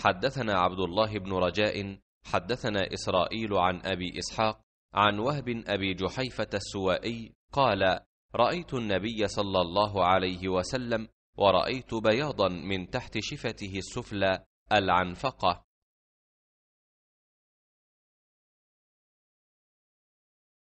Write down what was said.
حدثنا عبد الله بن رجاء حدثنا إسرائيل عن أبي إسحاق عن وهب أبي جحيفة السوائي قال رأيت النبي صلى الله عليه وسلم ورأيت بياضا من تحت شفته السفلى العنفقة.